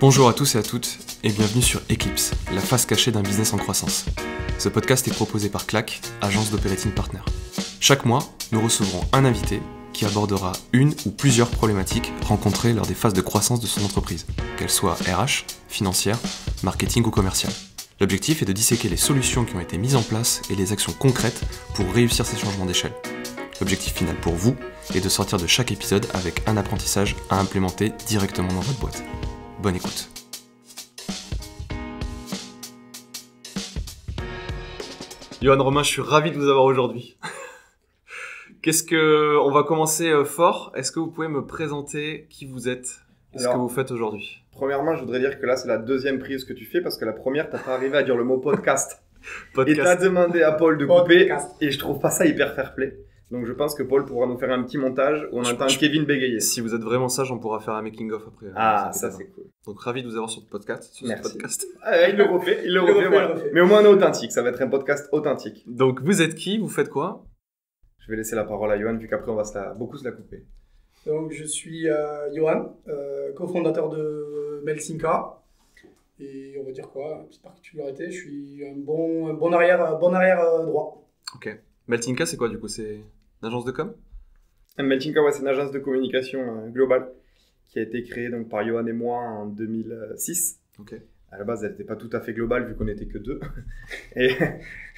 Bonjour à tous et à toutes et bienvenue sur Eclipse, la face cachée d'un business en croissance. Ce podcast est proposé par CLAC, agence d'operating partner. Chaque mois, nous recevrons un invité qui abordera une ou plusieurs problématiques rencontrées lors des phases de croissance de son entreprise, qu'elles soient RH, financière, marketing ou commerciale. L'objectif est de disséquer les solutions qui ont été mises en place et les actions concrètes pour réussir ces changements d'échelle. L'objectif final pour vous est de sortir de chaque épisode avec un apprentissage à implémenter directement dans votre boîte. Bonne écoute. Johan Romain, je suis ravi de vous avoir aujourd'hui. Qu'est-ce que on va commencer euh, fort Est-ce que vous pouvez me présenter qui vous êtes et ce que vous faites aujourd'hui? Premièrement, je voudrais dire que là, c'est la deuxième prise que tu fais parce que la première, t'as pas arrivé à dire le mot podcast. Et t'as demandé à Paul de couper Podcast. et je trouve pas ça hyper fair play. Donc je pense que Paul pourra nous faire un petit montage où on Je- entend je- Kevin bégayer. Si vous êtes vraiment sage, on pourra faire un making of après. Ah, ça c'est cool. Donc ravi de vous avoir sur podcast. Sur ce Merci. podcast. Ah, il le refait, il le refait, voilà. Mais au moins on est authentique, ça va être un podcast authentique. Donc vous êtes qui Vous faites quoi? Je vais laisser la parole à Johan vu qu'après on va se la, beaucoup se la couper. Donc, je suis euh, Johan, euh, cofondateur de Melsinka. Et on va dire quoi? Petite particularité, je suis un bon, un bon arrière, un bon arrière euh, droit. Ok. Meltinka, c'est quoi du coup? C'est une agence de com Meltinka, ouais, c'est une agence de communication euh, globale qui a été créée donc, par Johan et moi en 2006. Ok. À la base, elle n'était pas tout à fait globale vu qu'on n'était que deux. et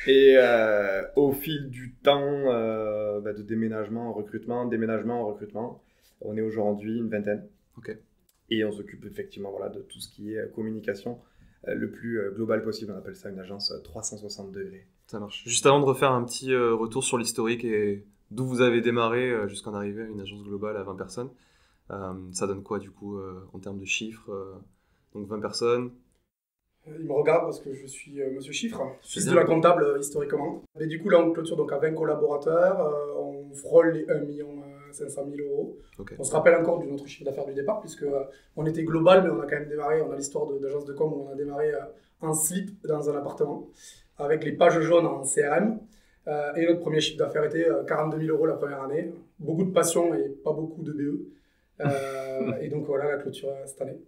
et euh, au fil du temps euh, bah, de déménagement en recrutement, déménagement en recrutement, on est aujourd'hui une vingtaine. Ok. Et on s'occupe effectivement voilà, de tout ce qui est euh, communication euh, le plus euh, global possible. On appelle ça une agence euh, 360 degrés. Ça marche. Juste avant de refaire un petit euh, retour sur l'historique et d'où vous avez démarré euh, jusqu'en arriver à une agence globale à 20 personnes, euh, ça donne quoi du coup euh, en termes de chiffres Donc 20 personnes? Il me regarde parce que je suis euh, monsieur chiffre, fils de la comptable euh, historiquement. Et du coup, là, on clôture donc à 20 collaborateurs. euh, on frôle les 1 million euh, 500 000 euros. On se rappelle encore de notre chiffre d'affaires du départ, puisque on était global, mais on a quand même démarré, on a l'histoire de- d'agence de com où on a démarré en slip dans un appartement, avec les pages jaunes en CRM. Euh, et notre premier chiffre d'affaires était euh, 42 000 euros la première année. Beaucoup de passion et pas beaucoup de BE. Euh, et donc voilà la clôture euh, cette année.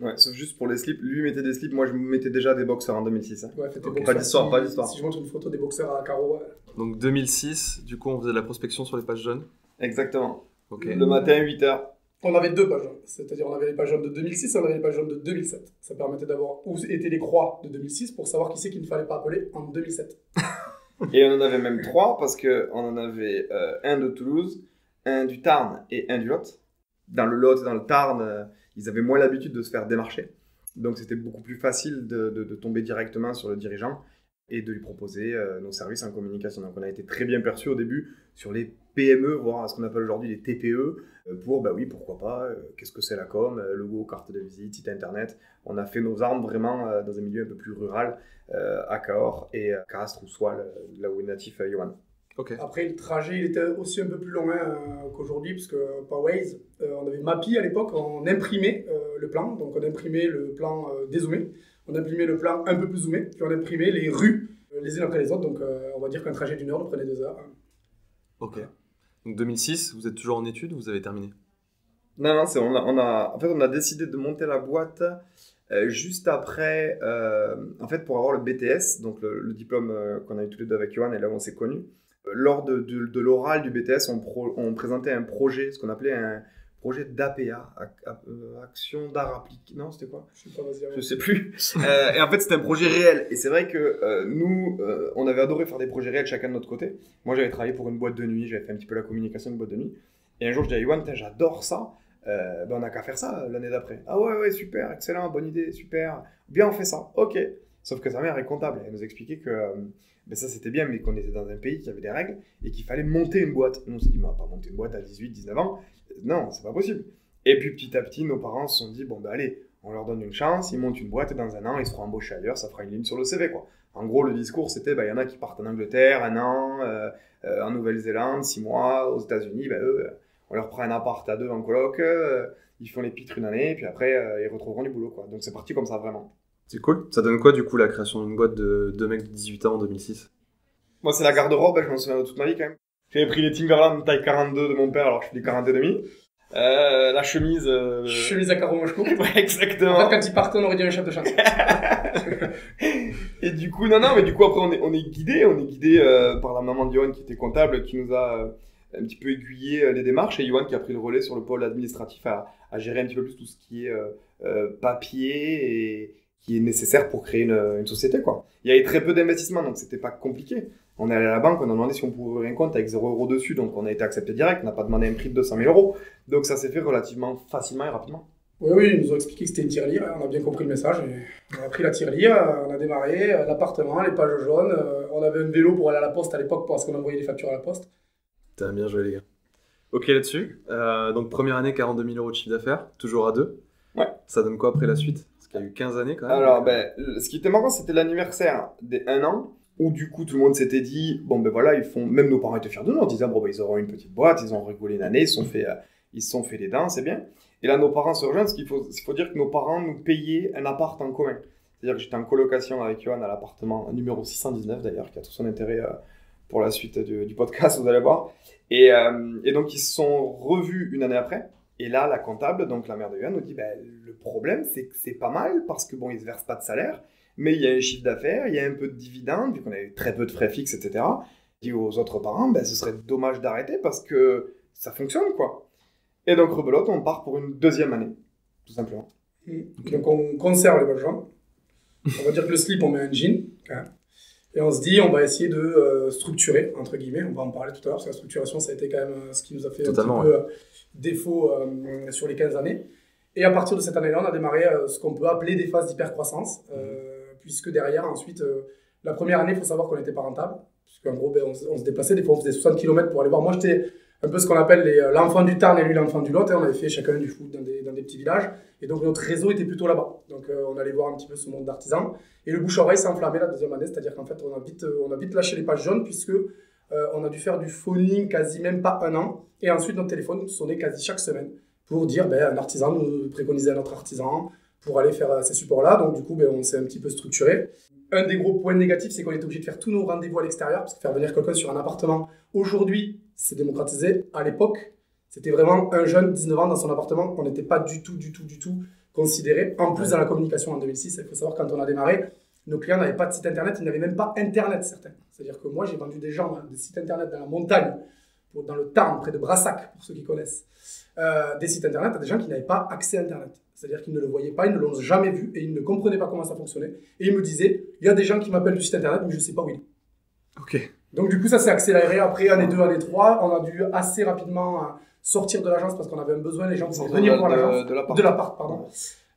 Ouais, sauf juste pour les slips. Lui mettait des slips, moi je me mettais déjà des boxers en 2006. hein. Ouais, faites des Ok. boxeurs. Pas d'histoire, Si- pas d'histoire. Si je montre une photo des boxeurs à carreaux, ouais. Donc 2006, du coup on faisait de la prospection sur les pages jaunes. Exactement. Le matin, 8h. on avait deux pages jaunes. C'est-à-dire on avait les pages jaunes de 2006 et on avait les pages jaunes de 2007. Ça permettait d'avoir où étaient les croix de 2006 pour savoir qui c'est qu'il ne fallait pas appeler en 2007. Et on en avait même trois parce que on en avait euh, un de Toulouse, un du Tarn et un du Lot. Dans le Lot et dans le Tarn, euh, ils avaient moins l'habitude de se faire démarcher. Donc c'était beaucoup plus facile de, tomber directement sur le dirigeant et de lui proposer euh, nos services en communication. Donc on a été très bien perçu au début sur les PME, voire ce qu'on appelle aujourd'hui les TPE, euh, pour, bah oui, pourquoi pas, euh, qu'est-ce que c'est la com, euh, logo, carte de visite, site internet. On a fait nos armes vraiment euh, dans un milieu un peu plus rural, euh, à Cahors et euh, Castres ou Soile, là où est natif euh, Johan. Ok. Après, le trajet, il était aussi un peu plus long hein, qu'aujourd'hui, parce que Waze. Euh, on avait Mappy à l'époque, on imprimait euh, le plan. Donc, on imprimait le plan euh, dézoomé, on imprimait le plan un peu plus zoomé, puis on imprimait les rues euh, les unes après les autres. Donc, euh, on va dire qu'un trajet d'une heure nous prenait deux heures. Ok. Donc 2006, vous êtes toujours en études ou vous avez terminé? Non, non, c'est, on, a, on, a, en fait, on a décidé de monter la boîte euh, juste après, euh, en fait, pour avoir le BTS, donc le, le diplôme euh, qu'on a eu tous les deux avec Johan et là où on s'est connus. Lors de, de, de l'oral du BTS, on, pro- on présentait un projet, ce qu'on appelait un projet d'APA, euh, Action d'art appliqué. Non, c'était quoi? Je sais pas, vas-y. je avance. sais plus. Euh, et en fait, c'était un projet réel. Et c'est vrai que euh, nous, euh, on avait adoré faire des projets réels chacun de notre côté. Moi, j'avais travaillé pour une boîte de nuit, j'avais fait un petit peu la communication de boîte de nuit. Et un jour, je dis à Putain, j'adore ça. Ben, on n'a qu'à faire ça l'année d'après. Ah ouais, ouais, super, excellent, bonne idée, super. Bien, on fait ça. Ok. Sauf que sa mère est comptable. Elle nous expliquait que ben, ça, c'était bien, mais qu'on était dans un pays qui avait des règles et qu'il fallait monter une boîte. Nous, on s'est dit, mais on va pas monter une boîte à 18, 19 ans. Non, c'est pas possible. Et puis petit à petit, nos parents se sont dit, bon, ben allez, on leur donne une chance, ils montent une boîte et dans un an, ils seront embauchés ailleurs, ça fera une ligne sur le CV, quoi. En gros, le discours, c'était, bah, il y en a qui partent en Angleterre, un an, euh, euh, en Nouvelle-Zélande, six mois, aux États-Unis, bah, eux, on leur prend un appart à deux en coloc, euh, ils font les pitres une année, et puis après, ils retrouveront du boulot, quoi. Donc c'est parti comme ça, vraiment. C'est cool. Ça donne quoi du coup la création d'une boîte de deux mecs de 18 ans en 2006 Moi, c'est la garde-robe, hein, je m'en souviens de toute ma vie, quand même. J'avais pris les Timberland taille 42 de mon père, alors je suis des 42 demi. Euh, la chemise. euh, Chemise à carreaux manche court. Ouais, En exactement. fait, quand il partait, on aurait dit un chef de chantier. Et du coup, non, non, mais du coup, après, on est, on est guidé, on est guidé euh, par la maman de Johan qui était comptable, qui nous a euh, un petit peu aiguillé euh, les démarches, et Johan qui a pris le relais sur le pôle administratif à, à gérer un petit peu plus tout ce qui est papier et qui est nécessaire pour créer une, une société, quoi. Il y avait très peu d'investissement, donc c'était pas compliqué. On est allé à la banque, on a demandé si on pouvait ouvrir un compte avec 0 euros dessus, donc on a été accepté direct, on n'a pas demandé un prix de 200 000 euros, donc ça s'est fait relativement facilement et rapidement. Oui, oui, ils nous ont expliqué que c'était une tirelire, on a bien compris le message. et on a pris la tirelire, on a démarré, l'appartement, les pages jaunes, euh, on avait un vélo pour aller à la poste à l'époque parce qu'on envoyait les factures à la poste. T'as bien joué, les gars. Ok, là-dessus. Euh, donc, première année, 42 000 euros de chiffre d'affaires, toujours à deux. Ouais. Ça donne quoi après la suite? Parce qu'il y a eu 15 années quand même. Alors, ben, ce qui était marrant, c'était l'anniversaire des 1 an, où du coup tout le monde s'était dit, bon ben voilà, ils font, même nos parents étaient fiers de nous, en disant, bon ben ils auront une petite boîte, ils ont rigolé une année, ils se sont fait, euh, ils sont fait les dents, c'est bien. Et là, nos parents se rejoignent, parce qu'il faut, dire que nos parents nous payaient un appart en commun. C'est-à-dire que j'étais en colocation avec Johan à l'appartement numéro 619 d'ailleurs, qui a tout son intérêt euh, pour la suite du, podcast, vous allez voir. Et, euh, et donc ils se sont revus une année après. Et là, la comptable, donc la mère de Johan, nous dit ben, le problème, c'est que c'est pas mal parce que bon, ils se versent pas de salaire, mais il y a un chiffre d'affaires, il y a un peu de dividendes, vu qu'on avait très peu de frais fixes, etc. Dit aux autres parents, ben, ce serait dommage d'arrêter parce que ça fonctionne, quoi. Et donc, rebelote, on part pour une deuxième année, tout simplement. Donc on conserve les pages jaunes. On va dire que le slip, on met un jean. même. Et on se dit, on va essayer de euh, structurer, entre guillemets. On va en parler tout à l'heure, parce que la structuration, ça a été quand même euh, ce qui nous a fait Totalement, un petit peu euh, défaut euh, sur les 15 années. Et à partir de cette année-là, on a démarré euh, ce qu'on peut appeler des phases d'hypercroissance, euh, puisque derrière, ensuite, euh, la première année, il faut savoir qu'on n'était pas rentable, puisqu'en gros, ben, on, se- déplaçait, des fois on faisait 60 km pour aller voir. Moi, j'étais un peu ce qu'on appelle euh, l'enfant du Tarn et lui l'enfant du Lot, hein. on avait fait chacun du foot dans des, dans des petits villages, et donc notre réseau était plutôt là-bas. Donc euh, on allait voir un petit peu ce monde d'artisans, et le bouche-oreille s'est enflammé la deuxième année, c'est-à-dire qu'en fait, on a vite, on a vite lâché les pages jaunes, puisque on a dû faire du phoning quasi même pas un an, et ensuite notre téléphone sonnait quasi chaque semaine pour dire ben, un artisan nous préconisait un autre artisan pour aller faire euh, ces supports-là. Donc du coup, ben, on s'est un petit peu structuré. Un des gros points négatifs, c'est qu'on était obligé de faire tous nos rendez-vous à l'extérieur, parce que faire venir quelqu'un sur un appartement, aujourd'hui, c'est démocratisé. À l'époque, c'était vraiment un jeune, 19 ans, dans son appartement. On n'était pas du tout, du tout, du tout considéré. En plus, dans la communication en 2006, il faut savoir, quand on a démarré, nos clients n'avaient pas de site internet, ils n'avaient même pas internet, certains. C'est-à-dire que moi, j'ai vendu des gens hein, des sites internet dans la montagne, pour- dans le Tarn, près de Brassac, pour ceux qui connaissent, euh, des sites internet à des gens qui n'avaient pas accès à internet. C'est-à-dire qu'ils ne le voyaient pas, ils ne l'ont jamais vu et ils ne comprenaient pas comment ça fonctionnait. Et ils me disaient, il y a des gens qui m'appellent du site internet, mais je ne sais pas où il est. Ok. Donc du coup, ça s'est accéléré. Après, année 2, année 3, on a dû assez rapidement euh, sortir de l'agence parce qu'on avait un besoin. Les gens voulaient venir voir l'agence. de, de l'appart. Pardon.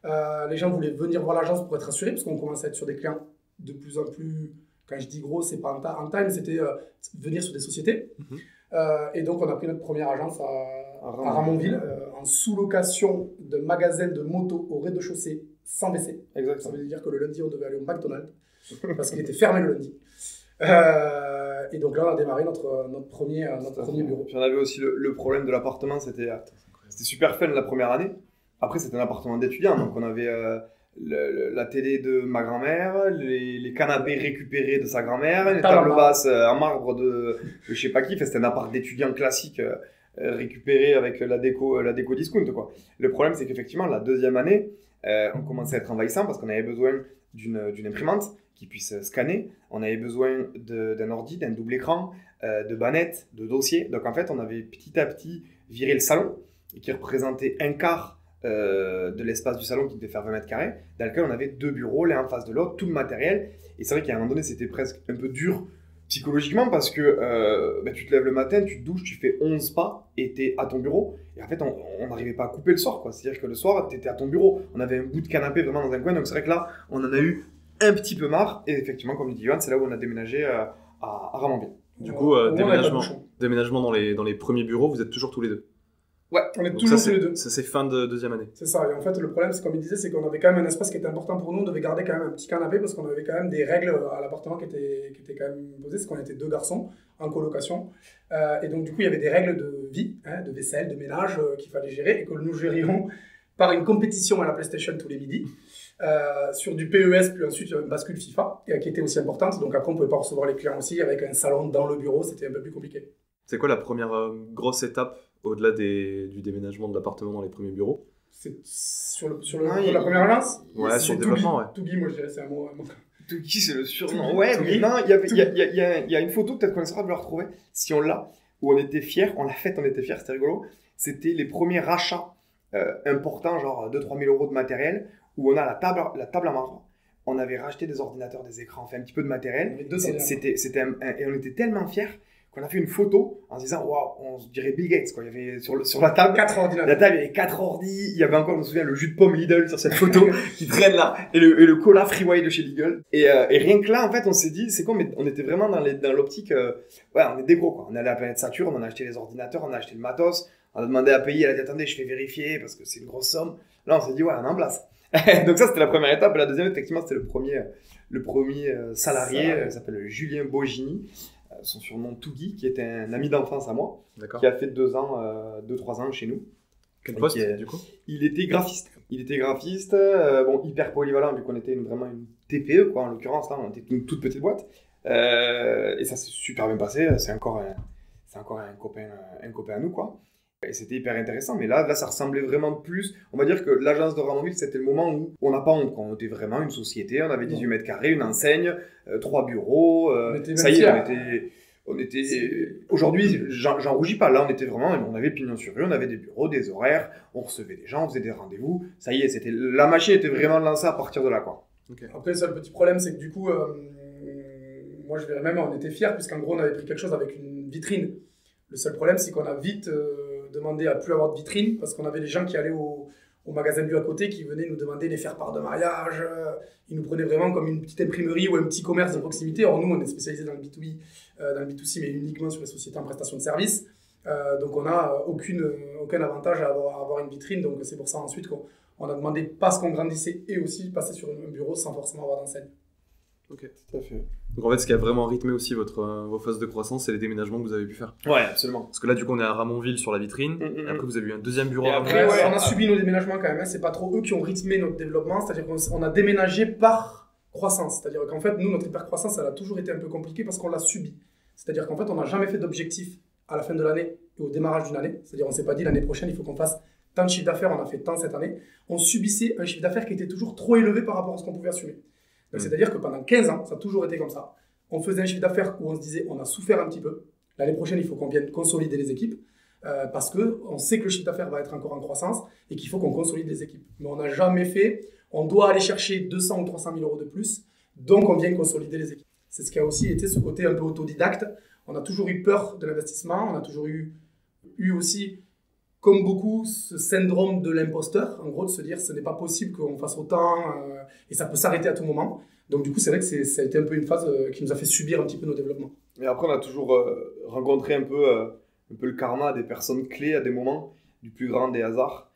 Euh, les gens voulaient venir voir l'agence pour être assurés, parce qu'on commençait à être sur des clients de plus en plus. Quand je dis gros, c'est pas en, time, c'était euh, venir sur des sociétés. Mhm. Euh, et donc, on a pris notre première agence à, À Ramonville. Euh, en sous-location de magasin de moto au rez-de-chaussée, sans WC. Ça Exactement. veut dire que le lundi, on devait aller au McDonald's, parce qu'il était fermé le lundi. Euh, et donc là, on a démarré notre, notre, premier, euh, notre premier bureau. Puis on avait aussi le, le problème de l'appartement, c'était c'était super fun la première année. Après, c'était un appartement d'étudiant, donc on avait euh, le- le- la télé de ma grand-mère, les, les canapés récupérés de sa grand-mère, les tables basses euh, en marbre de, de je sais pas qui. Enfin, c'était un appart d'étudiant classique euh, euh, récupéré avec la déco, la déco discount. Quoi. Le problème, c'est qu'effectivement, la deuxième année, euh, on commençait à être envahissant parce qu'on avait besoin d'une imprimante qui puisse scanner. On avait besoin d'un ordi, d'un double écran, euh, de bannettes, de dossiers. Donc en fait, on avait petit à petit viré le salon, qui représentait un quart euh, de l'espace du salon qui devait faire 20 mètres carrés, dans lequel on avait deux bureaux, l'un en face de l'autre, tout le matériel. Et c'est vrai qu'à un moment donné, c'était presque un peu dur psychologiquement parce que euh, bah, tu te lèves le matin, tu te douches, tu fais 11 pas et tu es à ton bureau. Et en fait, on n'arrivait pas à couper le soir. quoi. C'est-à-dire que le soir, tu étais à ton bureau. On avait un bout de canapé vraiment dans un coin. Donc c'est vrai que là, on en a eu un petit peu marre. Et effectivement, comme le dit Johan, c'est là où on a déménagé euh, à, à Ramonville. Du coup, euh, déménagement. bouchon. Déménagement dans les, dans les premiers bureaux, vous êtes toujours tous les deux. On est Donc toujours ça, tous les deux. Ça, c'est fin de deuxième année. C'est ça. Et en fait, le problème, c'est comme il disait, c'est qu'on avait quand même un espace qui était important pour nous. On devait garder quand même un petit canapé parce qu'on avait quand même des règles à l'appartement qui étaient, qui étaient quand même posées. C'est qu'on était deux garçons en colocation. Euh, et donc, du coup, il y avait des règles de vie, hein, de vaisselle, de ménage euh, qu'il fallait gérer et que nous gérions par une compétition à la PlayStation tous les midis. euh, sur du PES, puis ensuite une bascule FIFA, qui était aussi importante. Donc après, on pouvait pas recevoir les clients aussi avec un salon dans le bureau, c'était un peu plus compliqué. C'est quoi la première euh, grosse étape au-delà des- du déménagement de l'appartement dans les premiers bureaux C'est sur, le, sur le, Ouais, la première agence Ouais, sur le Toubi. développement, ouais. Toubi, moi je dirais, c'est un mot. Touki, c'est le surnom. Ouais, mais non, il y, a, il y, a, il y, a, il y a une photo, peut-être qu'on essaiera de la retrouver, si on l'a, où on était fiers, on l'a faite, on était fiers, c'était rigolo. C'était les premiers rachats euh, importants, genre 2-3 000 euros de matériel, où on a la table, la table à marbre. On avait racheté des ordinateurs, des écrans, fait un petit peu de matériel. C'était, c'était un- un- et on était tellement fiers qu'on a fait une photo en se disant, waouh, on se dirait Bill Gates, quoi. Il y avait sur, le, sur la table, Quatre la ordinateurs. table, il y avait quatre ordi. Il y avait encore, je me souviens, le jus de pomme Lidl sur cette photo qui traîne là. Et le, et le cola Freeway de chez Lidl. Et, euh, et rien que là, en fait, on s'est dit, c'est quoi, mais on était vraiment dans les- dans l'optique, euh, ouais, on est des gros, quoi. On est allé à la planète Saturne, on a acheté les ordinateurs, on a acheté le matos. On a demandé à payer, elle a dit, attendez, je fais vérifier parce que c'est une grosse somme. Là, on s'est dit, ouais, on est en place. Donc ça, c'était la première étape. La deuxième, effectivement, c'était le premier, le premier euh, salarié, il s'appelle Julien Bogini. Euh, Son surnom Tougui, qui était un ami d'enfance à moi, qui a fait deux ans, euh, deux, trois ans chez nous. Quel poste, est- du coup? Il était graphiste. Il était graphiste, euh, bon, hyper polyvalent vu qu'on était une- vraiment une TPE, quoi, en l'occurrence, là, on était une toute petite boîte. Euh, et ça s'est super bien passé. C'est encore un, c'est encore un copain, un copain à nous, quoi. Et c'était hyper intéressant. Mais là, là, ça ressemblait vraiment plus. On va dire que l'agence de Ramonville, c'était le moment où on n'a pas honte. On était vraiment une société. On avait 18 mètres carrés, une enseigne, euh, trois bureaux. euh, On était ça y est, on était. On était. Aujourd'hui, j'en rougis pas. Là, on était vraiment. On avait pignon sur rue, on avait des bureaux, des horaires, on recevait des gens, on faisait des rendez-vous. Ça y est, c'était la machine était vraiment lancée à partir de là, quoi. Après, ça, le petit problème, c'est que du coup, euh, moi je dirais même, on était fiers, puisqu'en gros, on avait pris quelque chose avec une vitrine. Le seul problème, c'est qu'on a vite euh, demandé à plus avoir de vitrine, parce qu'on avait des gens qui allaient au, au magasin Bio à côté, qui venaient nous demander les faire part de mariage. euh, Ils nous prenaient vraiment comme une petite imprimerie ou un petit commerce de proximité. Or, nous, on est spécialisé dans le B2B, euh, dans le B2C, mais uniquement sur les sociétés en prestation de services. Euh, donc, on n'a aucune, aucun avantage à avoir, avoir une vitrine. Donc, c'est pour ça ensuite qu'on on a demandé parce qu'on grandissait et aussi passer sur un bureau sans forcément avoir d'enseigne. Ok. Tout à fait. Donc en fait, ce qui a vraiment rythmé aussi votre, euh, vos phases de croissance, c'est les déménagements que vous avez pu faire. Ouais, absolument. Parce que là, du coup, on est à Ramonville sur la vitrine. Mm, mm, Et mm. après, vous avez eu un deuxième bureau Et à après, Ramonville. Ouais, on a subi nos déménagements quand même. hein. C'est pas trop eux qui ont rythmé notre développement. C'est-à-dire qu'on on a déménagé par croissance. C'est-à-dire qu'en fait, nous, notre hyper-croissance, elle a toujours été un peu compliquée parce qu'on l'a subi. C'est-à-dire qu'en fait, on n'a jamais fait d'objectif à la fin de l'année et au démarrage d'une année. C'est-à-dire, on s'est pas dit l'année prochaine, il faut qu'on fasse tant de chiffre d'affaires, on a fait tant cette année. On subissait un chiffre d'affaires qui était toujours trop élevé par rapport à ce qu'on pouvait assumer. Donc, Mm. C'est-à-dire que pendant 15 ans, ça a toujours été comme ça. On faisait un chiffre d'affaires où on se disait, on a souffert un petit peu. L'année prochaine, il faut qu'on vienne consolider les équipes. euh, parce que on sait que le chiffre d'affaires va être encore en croissance et qu'il faut qu'on consolide les équipes. Mais on n'a jamais fait, on doit aller chercher 200 ou 300 000 euros de plus, donc on vient consolider les équipes. C'est ce qui a aussi été ce côté un peu autodidacte. On a toujours eu peur de l'investissement, on a toujours eu, eu aussi, comme beaucoup, ce syndrome de l'imposteur, en gros, de se dire ce n'est pas possible qu'on fasse autant euh, et ça peut s'arrêter à tout moment. Donc du coup, c'est vrai que ça a été un peu une phase euh, qui nous a fait subir un petit peu nos développements. Et après, on a toujours euh, rencontré un peu, euh, un peu le karma des personnes clés à des moments, du plus grand des hasards.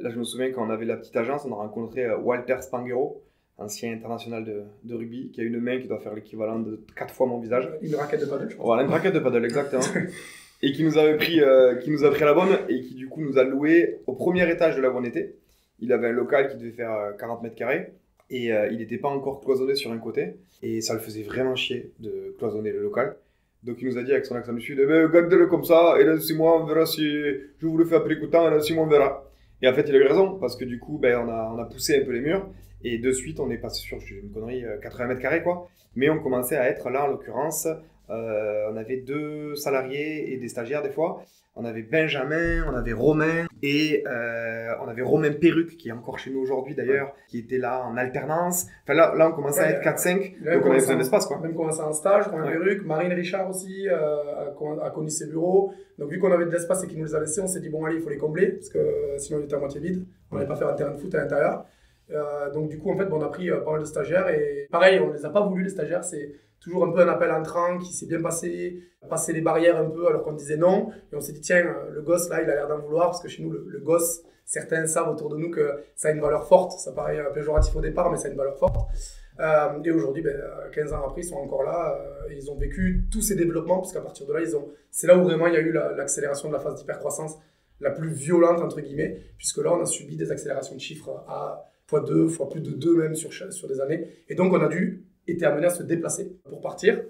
Là, je me souviens quand on avait la petite agence, on a rencontré Walter Spangero, ancien international de, de rugby, qui a une main qui doit faire l'équivalent de 4 fois mon visage. Une raquette de paddle, je crois. Voilà, une raquette de paddle, exactement. et qui nous, avait pris, euh, qui nous a pris la bonne et qui, du coup, nous a loué au premier étage de là on était. Il avait un local qui devait faire euh, 40 mètres carrés et euh, il n'était pas encore cloisonné sur un côté. Et ça le faisait vraiment chier de cloisonner le local. Donc il nous a dit avec son accent du sud, eh ben, gardez-le comme ça, et dans 6 mois on verra si je vous le fais de temps, et dans 6 mois on verra. Et en fait il a eu raison, parce que du coup ben, on, a, poussé un peu les murs, et de suite on est passé sur, je une connerie, euh, 80 mètres carrés quoi. Mais on commençait à être là en l'occurrence, euh, on avait deux salariés et des stagiaires des fois. On avait Benjamin, on avait Romain et euh, on avait Romain Perruque qui est encore chez nous aujourd'hui d'ailleurs, qui était là en alternance. Enfin là, là on commençait à être 4-5, il avait donc on avait besoin d'espace quoi. Même commencé en stage, Romain Ouais. Perruque, Marine Richard aussi euh, a, con- a connu ses bureaux. Donc vu qu'on avait de l'espace et qu'il nous les a laissés, on s'est dit bon allez, il faut les combler parce que euh, sinon il était à moitié vide. On n'allait pas faire un terrain de foot à l'intérieur. Euh, donc du coup en fait bon, on a pris euh, pas mal de stagiaires et pareil, on les a pas voulu les stagiaires. C'est toujours un peu un appel entrant qui s'est bien passé, passer les barrières un peu alors qu'on disait non. Et on s'est dit tiens le gosse là il a l'air d'en vouloir parce que chez nous le, gosse certains savent autour de nous que ça a une valeur forte. Ça paraît euh, péjoratif au départ mais ça a une valeur forte. Euh, et aujourd'hui, ben, euh, 15 ans après, ils sont encore là euh, ils ont vécu tous ces développements, parce qu'à partir de là, ils ont... c'est là où vraiment il y a eu la- l'accélération de la phase d'hypercroissance la plus violente, entre guillemets, puisque là, on a subi des accélérations de chiffres à x2, fois plus de 2 même sur, sur des années. Et donc, on a dû, été amené à se déplacer pour partir.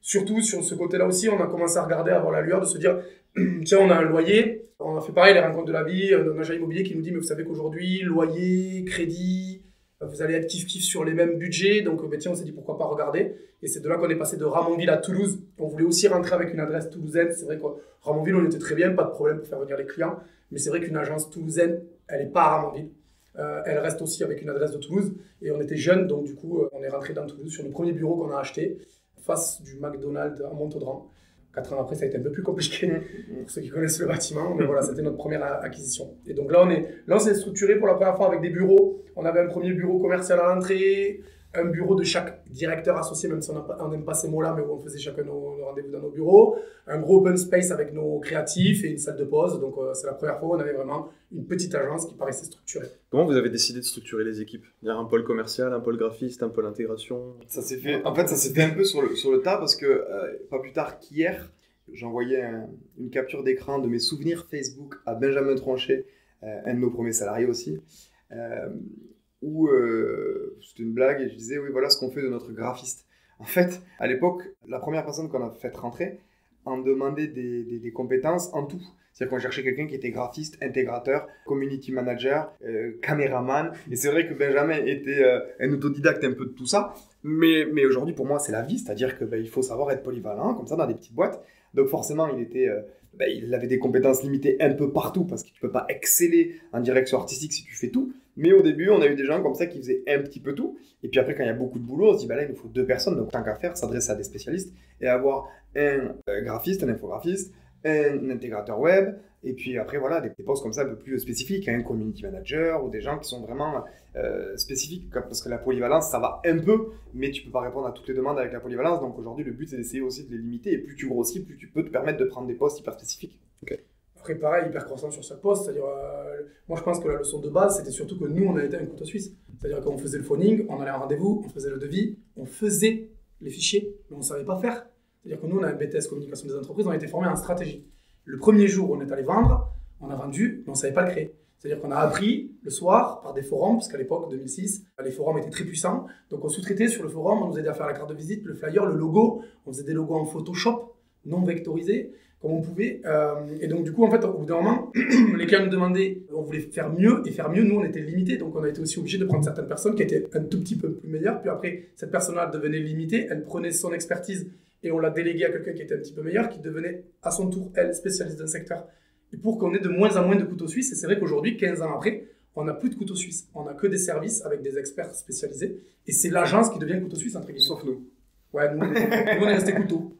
surtout sur ce côté-là aussi, on a commencé à regarder, avoir la lueur de se dire, tiens, on a un loyer, on a fait pareil, les rencontres de la vie, un agent immobilier qui nous dit, mais vous savez qu'aujourd'hui, loyer, crédit, vous allez être kiff-kiff sur les mêmes budgets, donc ben, tiens, on s'est dit pourquoi pas regarder. Et c'est de là qu'on est passé de Ramonville à Toulouse. On voulait aussi rentrer avec une adresse toulousaine. C'est vrai que Ramonville, on était très bien, pas de problème pour faire venir les clients. Mais c'est vrai qu'une agence toulousaine, elle n'est pas à Ramonville. Euh, elle reste aussi avec une adresse de Toulouse. Et on était jeunes, donc du coup, euh, on est rentré dans Toulouse sur le premier bureau qu'on a acheté, face du McDonald's à Montaudran. Quatre ans après, ça a été un peu plus compliqué mm. pour ceux qui connaissent le bâtiment, mais voilà, c'était notre première acquisition. Et donc là, on est, là, on s'est structuré pour la première fois avec des bureaux. On avait un premier bureau commercial à l'entrée, un bureau de chaque directeur associé, même si on n'aime pas ces mots-là, mais où on faisait chacun nos, rendez-vous dans nos bureaux, un gros open space avec nos créatifs et une salle de pause. Donc euh, c'est la première fois où on avait vraiment une petite agence qui paraissait structurée. Comment vous avez décidé de structurer les équipes? Il y a un pôle commercial, un pôle graphiste, un pôle intégration? Ça s'est fait. En fait, ça s'est fait un peu sur le, sur le tas parce que euh, pas plus tard qu'hier, j'envoyais une capture d'écran de mes souvenirs Facebook à Benjamin Tronchet, euh, un de nos premiers salariés aussi euh, c'était une blague et je disais oui voilà ce qu'on fait de notre graphiste. En fait, à l'époque, la première personne qu'on a fait rentrer en demandait des, compétences en tout. C'est-à-dire qu'on cherchait quelqu'un qui était graphiste, intégrateur, community manager, euh, caméraman. Et c'est vrai que Benjamin était euh, un autodidacte un peu de tout ça. Mais, mais aujourd'hui, pour moi, c'est la vie. C'est-à-dire qu'il ben, faut savoir être polyvalent, comme ça, dans des petites boîtes. Donc forcément, il était... Ben, il avait des compétences limitées un peu partout parce que tu peux pas exceller en direction artistique si tu fais tout. Mais au début, on a eu des gens comme ça qui faisaient un petit peu tout. Et puis après, quand il y a beaucoup de boulot, on se dit, bah là, il nous faut deux personnes. Donc, tant qu'à faire, s'adresser à des spécialistes et avoir un euh, graphiste, un infographiste, un intégrateur web. Et puis après, voilà, des, postes comme ça un peu plus spécifiques, un community manager ou des gens qui sont vraiment euh, spécifiques. Parce que la polyvalence, ça va un peu, mais tu peux pas répondre à toutes les demandes avec la polyvalence. Donc aujourd'hui, le but, c'est d'essayer aussi de les limiter. Et plus tu grossis, plus tu peux te permettre de prendre des postes hyper spécifiques. Pareil, hyper croissant sur chaque poste. C'est-à-dire, euh, moi, je pense que la leçon de base, c'était surtout que nous, on a été un couteau suisse. C'est-à-dire qu'on faisait le phoning, on allait en rendez-vous, on faisait le devis, on faisait les fichiers, mais on ne savait pas faire. C'est-à-dire que nous, on a un BTS communication des entreprises, on a été formés en stratégie. Le premier jour, on est allé vendre, on a vendu, mais on ne savait pas le créer. C'est-à-dire qu'on a appris le soir par des forums, parce qu'à l'époque, 2006, les forums étaient très puissants. Donc on sous-traitait sur le forum, on nous aidait à faire la carte de visite, le flyer, le logo. On faisait des logos en Photoshop, non vectorisés comme on pouvait. Euh, et donc, du coup, en fait, au bout d'un moment, les clients nous demandaient, on voulait faire mieux, et faire mieux, nous, on était limité. Donc, on a été aussi obligé de prendre certaines personnes qui étaient un tout petit peu plus meilleures. Puis après, cette personne-là devenait limitée, elle prenait son expertise et on l'a déléguée à quelqu'un qui était un petit peu meilleur, qui devenait à son tour, elle, spécialiste d'un secteur. Et pour qu'on ait de moins en moins de couteaux suisses, et c'est vrai qu'aujourd'hui, 15 ans après, on n'a plus de couteaux suisses. On n'a que des services avec des experts spécialisés. Et c'est l'agence qui devient couteau suisse, entre guillemets. Sauf nous. Ouais, nous, nous on est resté couteau.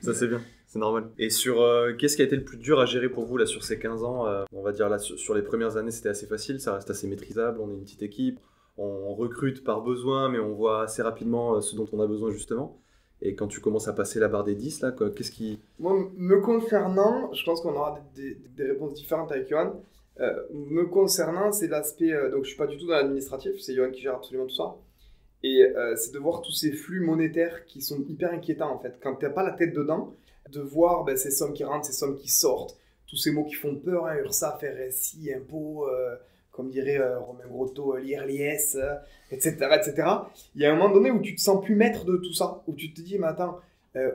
Ça, c'est bien. C'est normal. Et sur euh, qu'est-ce qui a été le plus dur à gérer pour vous là sur ces 15 ans euh, On va dire là sur, les premières années c'était assez facile, ça reste assez maîtrisable, on est une petite équipe, on recrute par besoin mais on voit assez rapidement euh, ce dont on a besoin justement. Et quand tu commences à passer la barre des 10 là, qu'est-ce qui... Moi me concernant, je pense qu'on aura des, réponses différentes avec Johan. me concernant, c'est l'aspect, donc je suis pas du tout dans l'administratif, c'est Johan qui gère absolument tout ça. Et c'est de voir tous ces flux monétaires qui sont hyper inquiétants en fait. Quand tu n'as pas la tête dedans, de voir ben, ces sommes qui rentrent, ces sommes qui sortent, tous ces mots qui font peur, hein, URSAF, RSI, impôts, euh, comme dirait euh, Romain Grotto, euh, l'IRLIS, etc., etc. Il y a un moment donné où tu te sens plus maître de tout ça, où tu te dis, mais attends,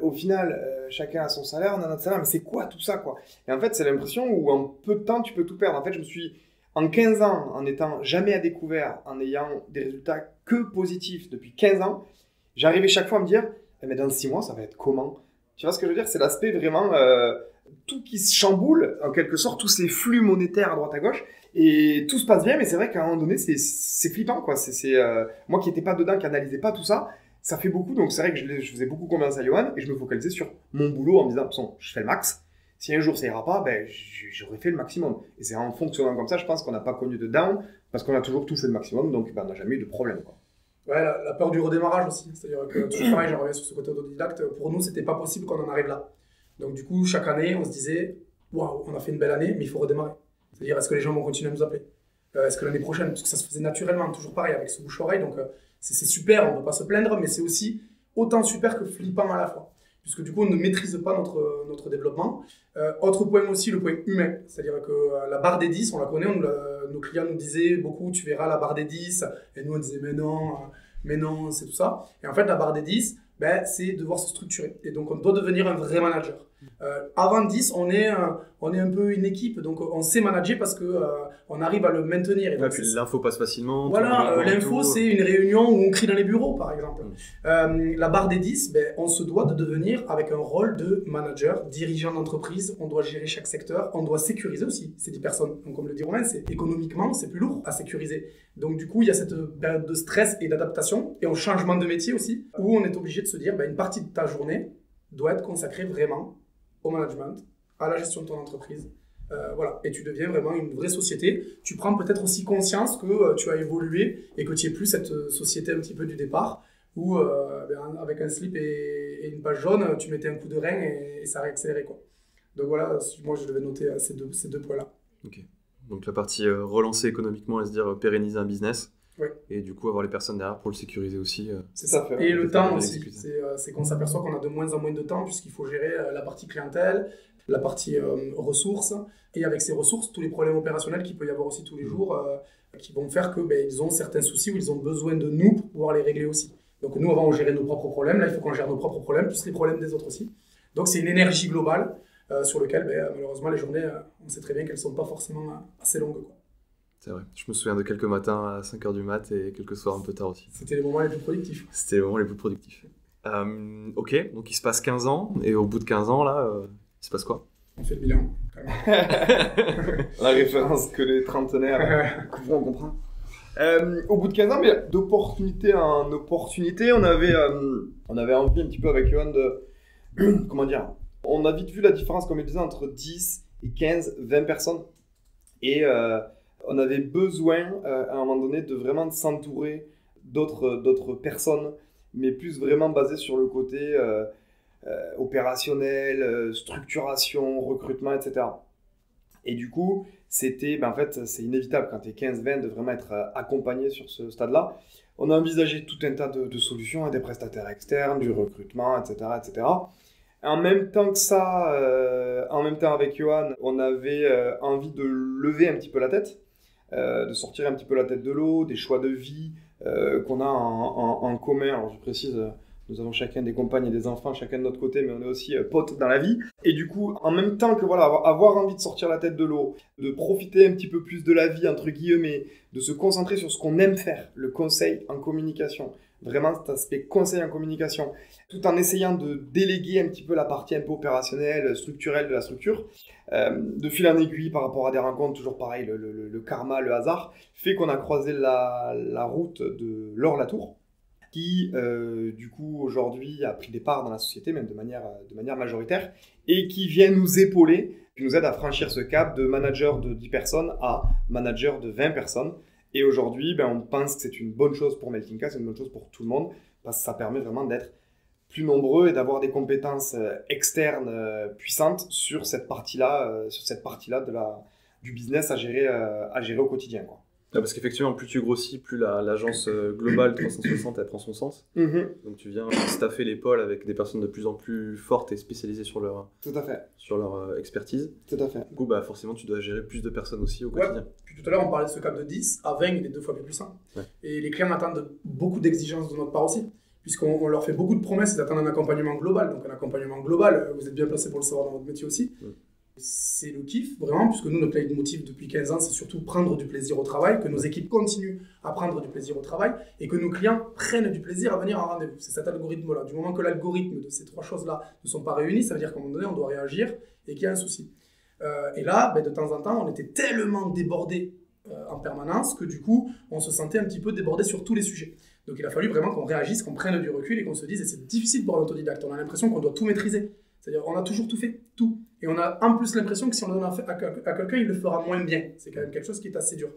au final, chacun a son salaire, on a notre salaire, mais c'est quoi tout ça, quoi? Et en fait, c'est l'impression où en peu de temps, tu peux tout perdre. En fait, je me suis, en 15 ans, en étant jamais à découvert, en ayant des résultats que positifs depuis 15 ans, j'arrivais chaque fois à me dire, eh, mais dans 6 mois, ça va être comment? Tu vois ce que je veux dire? C'est l'aspect vraiment euh, tout qui se chamboule, en quelque sorte, tous ces flux monétaires à droite à gauche. Et tout se passe bien, mais c'est vrai qu'à un moment donné, c'est flippant. quoi. C'est euh, Moi qui n'étais pas dedans, qui analysais pas tout ça, ça fait beaucoup. Donc c'est vrai que je, faisais beaucoup confiance à Johan et je me focalisais sur mon boulot en me disant, je fais le max. Si un jour ça ira pas, ben, j'aurais fait le maximum. Et c'est en fonctionnant comme ça, je pense qu'on n'a pas connu de down parce qu'on a toujours tout fait le maximum, donc ben, on n'a jamais eu de problème. Quoi. Ouais, la, peur du redémarrage aussi. C'est-à-dire que, toujours pareil, j'en reviens sur ce côté autodidacte, pour nous, c'était pas possible qu'on en arrive là. Donc, du coup, chaque année, on se disait, waouh, on a fait une belle année, mais il faut redémarrer. C'est-à-dire, est-ce que les gens vont continuer à nous appeler? Euh, Est-ce que l'année prochaine, parce que ça se faisait naturellement, toujours pareil, avec ce bouche-oreille, donc euh, c'est super, on ne peut pas se plaindre, mais c'est aussi autant super que flippant à la fois. Puisque du coup, on ne maîtrise pas notre, notre développement. Euh, autre point aussi, le point humain. C'est-à-dire que la barre des 10, on la connaît, nos clients nous disaient beaucoup, tu verras la barre des 10. Et nous, on disait, mais non, mais non, c'est tout ça. Et en fait, la barre des 10, ben, c'est devoir se structurer. Et donc, on doit devenir un vrai manager. Euh, avant 10, on est, un, on est un peu une équipe, donc on sait manager parce que euh, on arrive à le maintenir. Ouais, l'info passe facilement. voilà, euh, l'info, c'est une réunion où on crie dans les bureaux, par exemple. Mm. Euh, la barre des 10, ben, on se doit de devenir avec un rôle de manager, dirigeant d'entreprise. On doit gérer chaque secteur. On doit sécuriser aussi ces 10 personnes. Donc, comme le dit Romain, c'est économiquement, c'est plus lourd à sécuriser. Donc, du coup, il y a cette période de stress et d'adaptation et en changement de métier aussi, où on est obligé de se dire, ben, une partie de ta journée doit être consacrée vraiment au management, à la gestion de ton entreprise. Euh, voilà, et tu deviens vraiment une vraie société. Tu prends peut-être aussi conscience que euh, tu as évolué et que tu n'es plus cette euh, société un petit peu du départ où, ben, avec un slip et, une page jaune, tu mettais un coup de rein et, ça a réaccéléré. Quoi. Donc voilà, moi je devais noter ces deux, ces deux points-là. Donc la partie relancer économiquement et se dire pérenniser un business. Ouais. Et du coup avoir les personnes derrière pour le sécuriser aussi. euh. C'est ça. Et le temps aussi. C'est euh, c'est qu'on s'aperçoit qu'on a de moins en moins de temps puisqu'il faut gérer euh, la partie clientèle, la partie euh, ressources. Et avec ces ressources, tous les problèmes opérationnels qu'il peut y avoir aussi tous les Mhm. jours euh, qui vont faire que ben, ils ont certains soucis ou ils ont besoin de nous pour pouvoir les régler aussi. Donc nous, avant, on gérait nos propres problèmes. Là, il faut qu'on gère nos propres problèmes, plus les problèmes des autres aussi. Donc c'est une énergie globale euh, sur laquelle, ben, malheureusement, les journées, euh, on sait très bien qu'elles ne sont pas forcément assez longues. quoi. C'est vrai. Je me souviens de quelques matins à 5h du mat et quelques soirs un peu tard aussi. C'était les moments les plus productifs. C'était les moments les plus productifs. Euh, ok, donc il se passe 15 ans, et au bout de 15 ans, là, euh, il se passe quoi? On fait le bilan. La référence que les trentenaires on comprend. Euh, au bout de 15 ans, mais d'opportunité en opportunité, on avait, euh, on avait envie un petit peu avec Johan de. Comment dire On a vite vu la différence, comme il disait, entre 10 et 15, 20 personnes. Et euh, on avait besoin, euh, à un moment donné, de vraiment s'entourer d'autres d'autres personnes, mais plus vraiment basé sur le côté euh, euh, opérationnel, euh, structuration, recrutement, etc. Et du coup, c'était, ben en fait, c'est inévitable quand tu es 15-20 de vraiment être euh, accompagné sur ce stade-là. On a envisagé tout un tas de, solutions, hein, des prestataires externes, du recrutement, etc. etc. En même temps que ça, euh, en même temps avec Johan, on avait euh, envie de lever un petit peu la tête, euh, de sortir un petit peu la tête de l'eau, des choix de vie euh, qu'on a en, commun. Alors je précise, euh, nous avons chacun des compagnes et des enfants, chacun de notre côté, mais on est aussi potes dans la vie. Et du coup, en même temps que voilà, avoir envie de sortir la tête de l'eau, de profiter un petit peu plus de la vie, entre guillemets, de se concentrer sur ce qu'on aime faire, le conseil en communication, vraiment cet aspect conseil en communication, tout en essayant de déléguer un petit peu la partie un peu opérationnelle, structurelle de la structure, euh, de fil en aiguille par rapport à des rencontres, toujours pareil, le, karma, le hasard, fait qu'on a croisé la, la route de Laure Latour, qui, euh, du coup, aujourd'hui a pris des parts dans la société, même de manière, de manière majoritaire, et qui vient nous épauler, qui nous aide à franchir ce cap de manager de 10 personnes à manager de 20 personnes. Et aujourd'hui, ben, on pense que c'est une bonne chose pour Meltinka, c'est une bonne chose pour tout le monde, parce que ça permet vraiment d'être plus nombreux et d'avoir des compétences euh, externes euh, puissantes sur cette partie-là, euh, sur cette partie-là de la du business à gérer, à gérer au quotidien. Quoi. Ah, Parce qu'effectivement, plus tu grossis, plus la- l'agence euh, globale 360 elle prend son sens. Donc tu viens staffer l'épaule avec des personnes de plus en plus fortes et spécialisées sur leur, Tout à fait, sur leur euh, expertise. tout à fait. Du coup, bah, forcément, tu dois gérer plus de personnes aussi au Ouais. quotidien. Puis tout à l'heure, on parlait de ce cap de 10 à 20, il est deux fois plus puissant. Ouais. Et les clients attendent beaucoup d'exigences de notre part aussi, puisqu'on on leur fait beaucoup de promesses, ils attendent un accompagnement global. Donc un accompagnement global, euh, vous êtes bien placé pour le savoir dans votre métier aussi. C'est le kiff, vraiment, puisque nous, notre leitmotiv depuis 15 ans, c'est surtout prendre du plaisir au travail, que nos équipes continuent à prendre du plaisir au travail, et que nos clients prennent du plaisir à venir en rendez-vous. C'est cet algorithme-là. Du moment que l'algorithme de ces trois choses-là ne sont pas réunis, ça veut dire qu'à un moment donné, on doit réagir et qu'il y a un souci. Euh, et là, ben, de temps en temps, on était tellement débordés euh, en permanence que du coup, on se sentait un petit peu débordé sur tous les sujets. Donc il a fallu vraiment qu'on réagisse, qu'on prenne du recul et qu'on se dise, et c'est difficile pour un autodidacte, on a l'impression qu'on doit tout maîtriser. C'est-à-dire on a toujours tout fait, tout. Et on a en plus l'impression que si on le donne à, à, quelqu'un, il le fera moins bien. C'est quand même quelque chose qui est assez dur.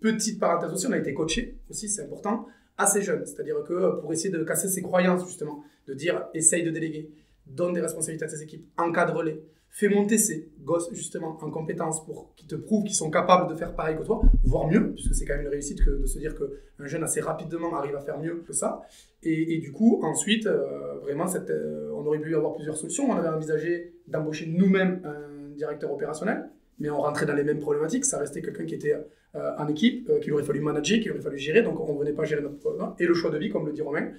Petite parenthèse aussi, on a été coaché, aussi c'est important, assez jeune. C'est-à-dire que euh, pour essayer de casser ses croyances justement, de dire essaye de déléguer, donne des responsabilités à tes équipes, encadre-les, fais monter ces gosses justement en compétences pour qu'ils te prouvent qu'ils sont capables de faire pareil que toi, voire mieux, puisque c'est quand même une réussite que de se dire qu'un jeune assez rapidement arrive à faire mieux que ça. Et, du coup, ensuite, euh, vraiment, euh, on aurait pu avoir plusieurs solutions. On avait envisagé d'embaucher nous-mêmes un directeur opérationnel mais on rentrait dans les mêmes problématiques. Ça restait quelqu'un qui était euh, en équipe, qu'il aurait fallu manager, qu'il aurait fallu gérer, donc on ne venait pas gérer notre problème. Et le choix de vie, comme le dit Romain,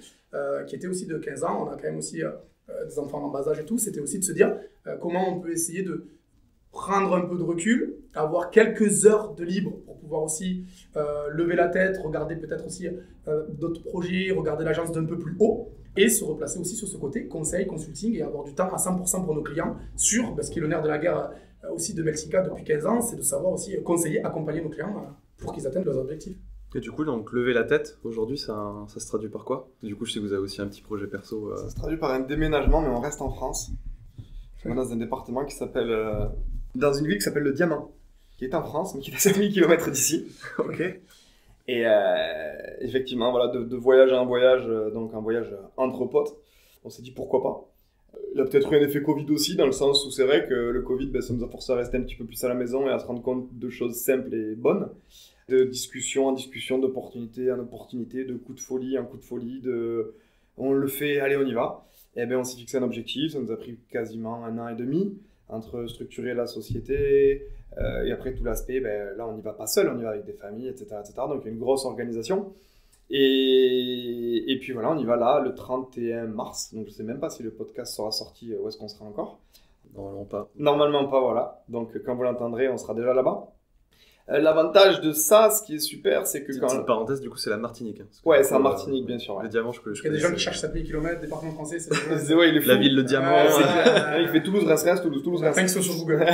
qui était aussi de 15 ans, on a quand même aussi des enfants en bas âge et tout, c'était aussi de se dire comment on peut essayer de prendre un peu de recul, avoir quelques heures de libre pour pouvoir aussi euh, lever la tête, regarder peut-être aussi euh, d'autres projets, regarder l'agence d'un peu plus haut et se replacer aussi sur ce côté conseil, consulting et avoir du temps à 100% pour nos clients sur, parce qu'il est le nerf de la guerre euh, aussi de Mexica depuis 15 ans, c'est de savoir aussi conseiller, accompagner nos clients pour qu'ils atteignent leurs objectifs. Et du coup, donc lever la tête, aujourd'hui, ça, ça, se traduit par quoi? Du coup, je sais que vous avez aussi un petit projet perso. Ça se traduit par un déménagement, mais on reste en France. On est dans un département qui s'appelle dans une ville qui s'appelle le Diamant, qui est en France, mais qui est à 7000 km d'ici. ok. Et euh, effectivement, voilà, de, voyage en voyage, euh, donc un voyage entre potes, on s'est dit pourquoi pas. Il a peut-être eu un effet Covid aussi, dans le sens où c'est vrai que le Covid, ben, ça nous a forcé à rester un petit peu plus à la maison et à se rendre compte de choses simples et bonnes. De discussion en discussion, d'opportunité en opportunité, de coup de folie en coup de folie, de on le fait, allez, on y va. Et bien on s'est fixé un objectif, ça nous a pris quasiment un an et demi entre structurer la société euh, et après tout l'aspect, ben, là on n'y va pas seul, on y va avec des familles, etc. etc. donc il y a une grosse organisation. Et, et, puis voilà, on y va là le 31 mars. Donc je ne sais même pas si le podcast sera sorti, où est-ce qu'on sera encore. Normalement pas. Normalement pas, voilà. Donc quand vous l'entendrez, on sera déjà là-bas. Euh, l'avantage de ça, ce qui est super, c'est que quand. Petite parenthèse, du coup, c'est la Martinique. Hein, ouais, c'est la Martinique, bien sûr. Le diamant, je peux. Il y a des gens qui cherchent 7000 km, département français, c'est. La ville, le diamant. il fait Toulouse, Reims, Reims, Toulouse, Toulouse, Reims. Sur Google.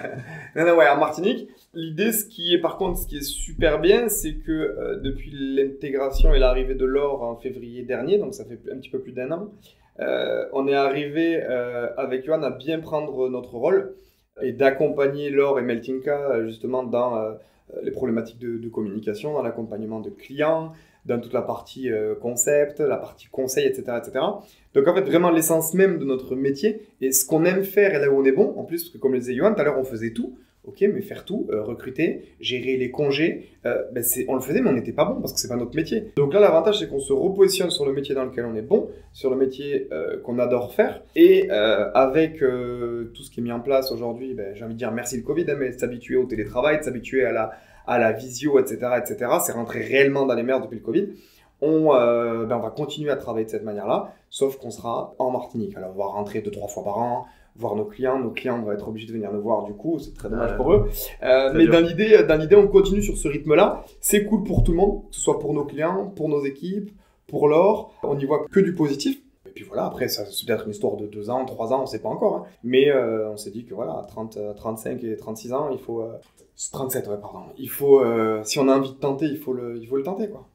non, non, ouais, en Martinique. L'idée, ce qui est par contre, ce qui est super bien, c'est que euh, depuis l'intégration et l'arrivée de l'or en février dernier, donc ça fait un petit peu plus d'un an, euh, on est arrivé euh, avec Johan à bien prendre notre rôle et d'accompagner l'or et Meltinka justement dans euh, les problématiques de, communication, dans l'accompagnement de clients, dans toute la partie euh, concept, la partie conseil, etc., etc. Donc en fait, vraiment l'essence même de notre métier et ce qu'on aime faire et là où on est bon, en plus, parce que comme le disait Johan, tout à l'heure on faisait tout, ok, mais faire tout, euh, recruter, gérer les congés, ben on le faisait mais on n'était pas bon parce que c'est pas notre métier. Donc là l'avantage c'est qu'on se repositionne sur le métier dans lequel on est bon, sur le métier qu'on adore faire et avec tout ce qui est mis en place aujourd'hui, ben, j'ai envie de dire merci le Covid, hein, mais s'habituer au télétravail, de s'habituer à la, visio, etc., etc. C'est rentré réellement dans les mers depuis le Covid. Euh, ben on va continuer à travailler de cette manière-là, sauf qu'on sera en Martinique. Alors, on va rentrer deux, trois fois par an, voir nos clients. Nos clients vont être obligés de venir nous voir, du coup, c'est très dommage pour eux. Euh, mais dans l'idée, dans l'idée, on continue sur ce rythme-là. C'est cool pour tout le monde, que ce soit pour nos clients, pour nos équipes, pour l'or. On n'y voit que du positif. Et puis voilà, après, ça c'est peut-être une histoire de deux ans, trois ans, on ne sait pas encore. Hein. Mais euh, on s'est dit que voilà, à 30, 35 et 36 ans, il faut, 37, ouais, pardon. Il faut, euh, si on a envie de tenter, il faut le, il faut le tenter, quoi.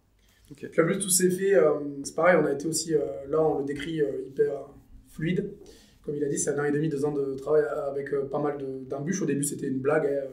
Okay. Puis en plus, tout s'est fait, euh, c'est pareil, on a été aussi, euh, là, on le décrit hyper fluide. Comme il a dit, c'est un an et demi, deux ans de travail avec pas mal d'embûches. Au début, c'était une blague, hein,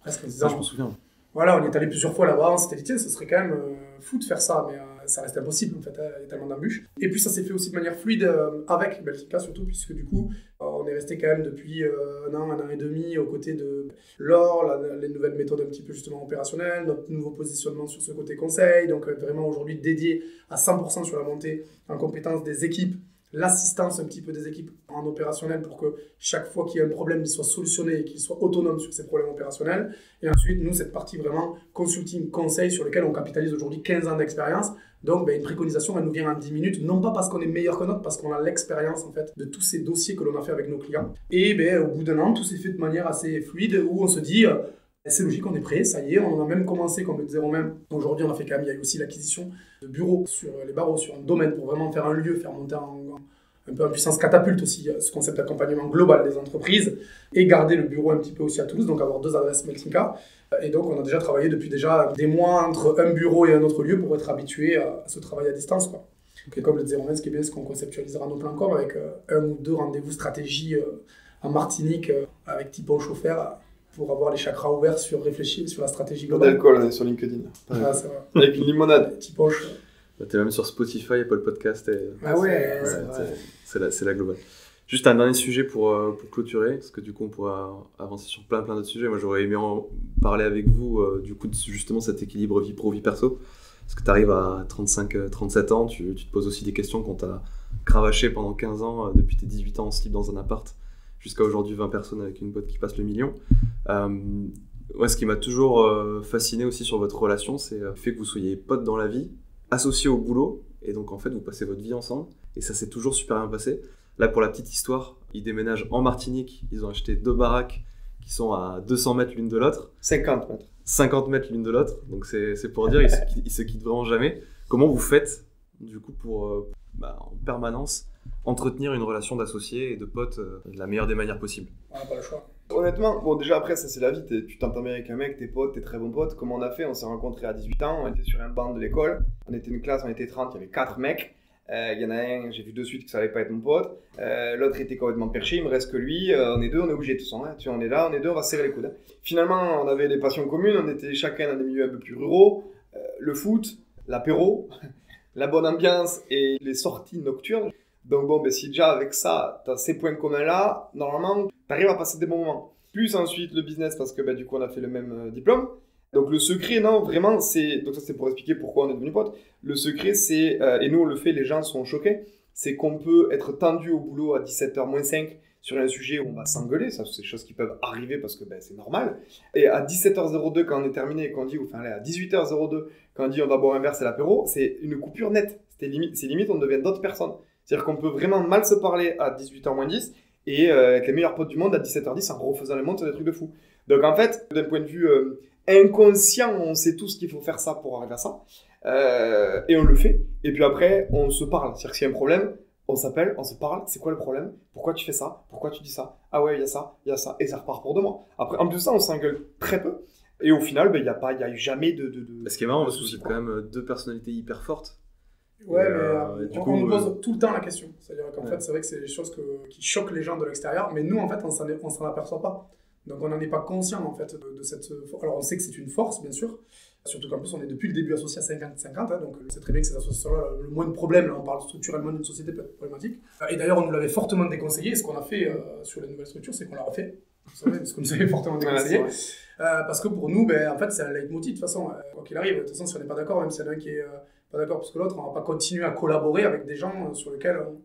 presque Ça, je me souviens. Voilà, on est allé plusieurs fois là-bas, on s'était dit, tiens, ce serait quand même fou de faire ça, mais ça reste impossible en fait, hein, il y a tellement d'embûches. Et puis ça s'est fait aussi de manière fluide euh, avec Belgica surtout, puisque du coup, euh, on est resté quand même depuis euh, un an, un an et demi aux côtés de l'or, les nouvelles méthodes un petit peu justement opérationnelles, notre nouveau positionnement sur ce côté conseil, donc vraiment aujourd'hui dédié à 100% sur la montée en compétence des équipes l'assistance un petit peu des équipes en opérationnel pour que chaque fois qu'il y a un problème, il soit solutionné et qu'il soit autonome sur ces problèmes opérationnels. Et ensuite, nous, cette partie vraiment consulting, conseil, sur lequel on capitalise aujourd'hui 15 ans d'expérience. Donc, ben, une préconisation, elle nous vient en 10 minutes, non pas parce qu'on est meilleur que notre, parce qu'on a l'expérience en fait de tous ces dossiers que l'on a fait avec nos clients. Et ben, au bout d'un an, tout s'est fait de manière assez fluide où on se dit, euh, c'est logique, on est prêt, ça y est, on a même commencé, comme le disait Romain. Aujourd'hui, on a fait quand même, il y a eu aussi l'acquisition de bureaux sur les barreaux, sur un domaine pour vraiment faire un lieu, faire monter un peu en puissance catapulte aussi ce concept d'accompagnement global des entreprises et garder le bureau un petit peu aussi à Toulouse, donc avoir deux adresses Meltinka. Et donc, on a déjà travaillé depuis déjà des mois entre un bureau et un autre lieu pour être habitué à ce travail à distance. Quoi. Et comme le disait Romain, ce qui est bien, c'est qu'on conceptualisera nos plans com avec euh, un ou deux rendez-vous stratégie euh, en Martinique euh, avec Tipon Chauffeur pour avoir les chakras ouverts sur réfléchir sur la stratégie globale. D'alcool, on est sur LinkedIn. Ah, Avec une limonade. Petit poche. Bah, t'es même sur Spotify, Apple Podcast. Et... Ah ouais, c'est la, la, globale. Juste un dernier sujet pour, euh, pour clôturer, parce que du coup on pourra avancer sur plein plein d'autres sujets. Moi j'aurais aimé en parler avec vous euh, du coup de justement cet équilibre vie pro vie perso. Parce que tu arrives à 35, 37 euh, ans, tu, tu, te poses aussi des questions qu'on t'a cravaché pendant 15 ans, depuis tes 18 ans en slip dans un appart jusqu'à aujourd'hui 20 personnes avec une boîte qui passe le million. Euh, ce qui m'a toujours euh, fasciné aussi sur votre relation, c'est le fait que vous soyez potes dans la vie, associés au boulot, et donc en fait vous passez votre vie ensemble, et ça s'est toujours super bien passé. Là, pour la petite histoire, ils déménagent en Martinique, ils ont acheté deux baraques qui sont à 200 mètres l'une de l'autre. 50 mètres. 50 mètres l'une de l'autre, donc c'est pour dire, ils se, ils se quittent vraiment jamais. Comment vous faites, du coup, pour euh, bah, en permanence entretenir une relation d'associés et de potes euh, de la meilleure des manières possibles. On n'a pas le choix. Honnêtement, bon déjà après ça c'est la vie, tu t'entends bien avec un mec, tes potes, tes très bons potes, comment on a fait? On s'est rencontrés à 18 ans, on était sur un banc de l'école, on était une classe, on était 30, il y avait 4 mecs, euh, il y en a un, j'ai vu de suite que ça allait pas être mon pote, l'autre était complètement perché, il me reste que lui, on est deux, on est obligé de toute façon, hein. tu vois, on est là, on est deux, on va serrer les coudes. Hein. Finalement on avait des passions communes, on était chacun dans des milieux un peu plus ruraux, le foot, l'apéro, la bonne ambiance et les sorties nocturnes. Donc bon, ben, si déjà avec ça, tu as ces points communs là, normalement, tu arrives à passer des bons moments. Plus ensuite le business parce que ben, du coup on a fait le même euh, diplôme. Donc le secret, non, vraiment, c'est... Donc ça c'est pour expliquer pourquoi on est devenu potes. Le secret, c'est... Euh, et nous on le fait, les gens sont choqués. C'est qu'on peut être tendu au boulot à 17h moins 5 sur un sujet où on va s'engueuler, ça c'est des choses qui peuvent arriver parce que ben, c'est normal. Et à 17h02 quand on est terminé et qu'on dit, enfin à 18h02 quand on dit on va boire un verre c'est l'apéro, c'est une coupure nette. C'est limite, limite on devient d'autres personnes. C'est-à-dire qu'on peut vraiment mal se parler à 18h 10 et euh, être les meilleurs potes du monde à 17h10 en refaisant le monde sur des trucs de fou. Donc en fait, d'un point de vue euh, inconscient, on sait tous qu'il faut faire ça pour arriver à ça. Euh, et on le fait. Et puis après, on se parle. C'est-à-dire que s'il y a un problème, on s'appelle, on se parle, c'est quoi le problème? Pourquoi tu fais ça? Pourquoi tu dis ça? Ah ouais, il y a ça, il y a ça, et ça repart pour demain. Après, en plus de ça, on s'engueule très peu, et au final, ben, il n'y a, pas, y a eu jamais de... de, de Ce qui est marrant, parce que c'est quand même euh, deux personnalités hyper fortes. Ouais, mais euh, du on, coup, on nous pose tout le temps la question. C'est-à-dire qu'en fait, c'est vrai que c'est des choses qui choquent les gens de l'extérieur, mais nous, en fait, on ne s'en aperçoit pas. Donc on n'en est pas conscient, en fait, de, de cette... Alors on sait que c'est une force, bien sûr, Surtout qu'en plus, on est depuis le début associé à 50-50, hein, donc c'est très bien que ces associations-là, le moins de problèmes, là, on parle structurellement d'une société problématique. Euh, et d'ailleurs, on nous l'avait fortement déconseillé, ce qu'on a fait euh, sur les nouvelles structures, c'est qu'on l'a refait. Parce qu'on nous avait fortement déconseillé. euh, parce que pour nous, ben, en fait, c'est un leitmotiv, de toute façon, euh, quoi qu'il arrive. De toute façon, si on n'est pas d'accord, même s'il y en a un qui est pas d'accord plus que l'autre, on ne va pas continuer à collaborer avec des gens sur lesquels on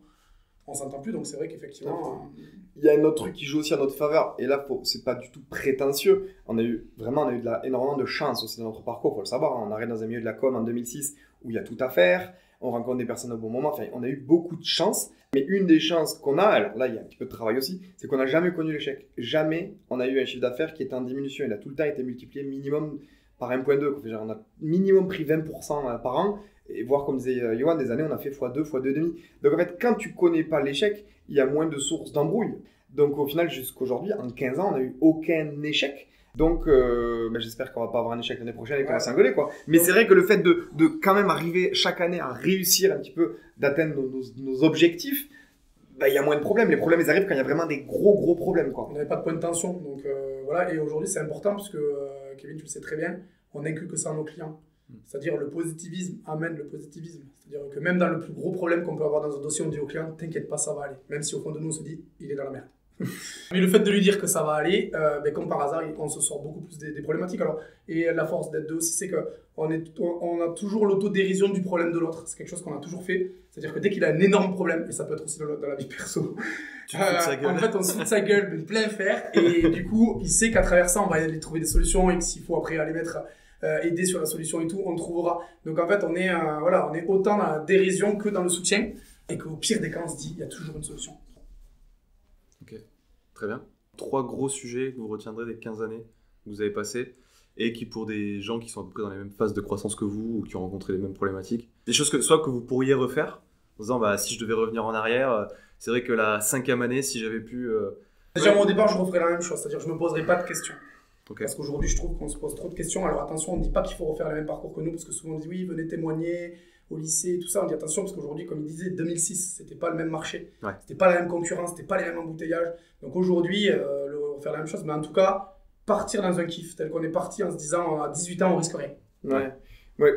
s'entend plus, donc c'est vrai qu'effectivement. Il y a un autre truc qui joue aussi à notre faveur, et là, c'est pas du tout prétentieux. On a eu vraiment on a eu de la, énormément de chance aussi dans notre parcours, faut le savoir. On arrive dans un milieu de la com en 2006 où il y a tout à faire, on rencontre des personnes au bon moment, enfin, on a eu beaucoup de chance. Mais une des chances qu'on a, alors là, il y a un petit peu de travail aussi, c'est qu'on n'a jamais connu l'échec. Jamais on a eu un chiffre d'affaires qui était en diminution. Il a tout le temps été multiplié minimum par 1.2. On a minimum pris 20% par an et voir comme disait euh, Johan, des années, on a fait x2, x2,5. Donc en fait, quand tu connais pas l'échec, il y a moins de sources d'embrouille. Donc au final, jusqu'aujourd'hui, en 15 ans, on n'a eu aucun échec. Donc euh, bah, j'espère qu'on va pas avoir un échec l'année prochaine et qu'on va s'engueuler quoi. Mais c'est vrai que le fait de, de, quand même arriver chaque année à réussir un petit peu, d'atteindre nos, nos, objectifs, bah, il y a moins de problèmes. Les problèmes, ils arrivent quand il y a vraiment des gros, gros problèmes. Quoi. On n'avait pas de point de tension. Donc euh, voilà, et aujourd'hui, c'est important parce que, Kevin, tu le sais très bien, on que ça à nos clients. C'est-à-dire le positivisme amène le positivisme. C'est-à-dire que même dans le plus gros problème qu'on peut avoir dans un dossier, on dit au client T'inquiète pas, ça va aller. Même si au fond de nous, on se dit Il est dans la merde. Mais le fait de lui dire que ça va aller, euh, ben, comme par hasard, on se sort beaucoup plus des, problématiques. Alors, et la force d'être deux aussi, c'est qu'on on a toujours l'autodérision du problème de l'autre. C'est quelque chose qu'on a toujours fait. C'est-à-dire que dès qu'il a un énorme problème, et ça peut être aussi dans, la vie perso, tu euh, sa gueule. en fait, on se fout de sa gueule de plein fer. Et du coup, il sait qu'à travers ça, on va aller trouver des solutions et que s'il faut après aller mettre euh, aider sur la solution et tout, on trouvera. Donc en fait, on est, euh, voilà, on est autant dans la dérision que dans le soutien, et qu'au pire des cas, on se dit, il y a toujours une solution. Ok, très bien. Trois gros sujets que vous retiendrez des 15 années que vous avez passées, et qui pour des gens qui sont à peu près dans les mêmes phases de croissance que vous, ou qui ont rencontré les mêmes problématiques, des choses que soit que vous pourriez refaire, en disant, bah, si je devais revenir en arrière, euh, c'est vrai que la cinquième année, si j'avais pu... Déjà, moi, au départ, je referais la même chose, c'est-à-dire je me poserais pas de questions. Parce qu'aujourd'hui, je trouve qu'on se pose trop de questions. Alors attention, on ne dit pas qu'il faut refaire le même parcours que nous, parce que souvent on dit oui, venez témoigner au lycée, tout ça. On dit attention, parce qu'aujourd'hui, comme il disait, 2006, c'était pas le même marché. Ouais. C'était pas la même concurrence, c'était pas les mêmes embouteillages. Donc aujourd'hui, euh, refaire la même chose, mais en tout cas, partir dans un kiff, tel qu'on est parti en se disant à 18 ans, on risque rien. Ouais. ouais.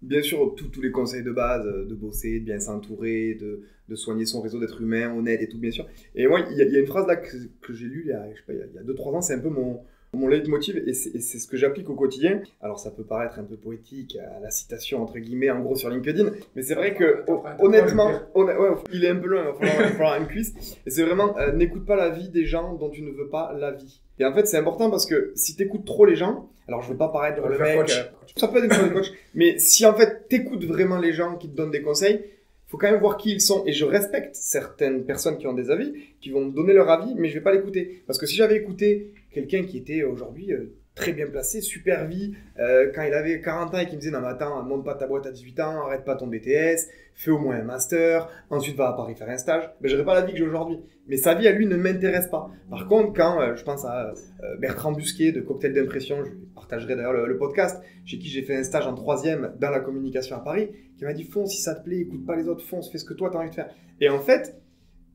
Bien sûr, tous les conseils de base, euh, de bosser, de bien s'entourer, de, de, soigner son réseau, d'être humain, honnête et tout, bien sûr. Et moi, il y, a une phrase là que, que j'ai lue il y a 2-3 ans, c'est un peu mon, mon leitmotiv, et c'est ce que j'applique au quotidien. Alors ça peut paraître un peu poétique, à la citation entre guillemets, en gros sur LinkedIn, mais c'est vrai que honnêtement, ouais, il est un peu loin, il va falloir, une cuisse. Et c'est vraiment, euh, n'écoute pas la vie des gens dont tu ne veux pas la vie. Et en fait, c'est important parce que si t'écoutes trop les gens, alors je veux pas paraître le mec, coach. euh, ça peut être une coach, mais si en fait t'écoutes vraiment les gens qui te donnent des conseils, faut quand même voir qui ils sont. Et je respecte certaines personnes qui ont des avis, qui vont me donner leur avis, mais je vais pas l'écouter. Parce que si j'avais écouté quelqu'un qui était aujourd'hui euh, très bien placé, super vie, euh, quand il avait 40 ans et qui me disait non mais attends, monte pas ta boîte à 18 ans, arrête pas ton BTS, fais au moins un master, ensuite va à Paris faire un stage, ben j'aurais pas la vie que j'ai aujourd'hui. Mais sa vie à lui ne m'intéresse pas. Par contre, quand euh, je pense à Bertrand Busquet de Cocktail d'impression, je partagerai d'ailleurs le, le podcast, chez qui j'ai fait un stage en troisième dans la communication à Paris, qui m'a dit fonce si ça te plaît, écoute pas les autres, fonce, fais ce que toi t'as envie de faire. Et en fait,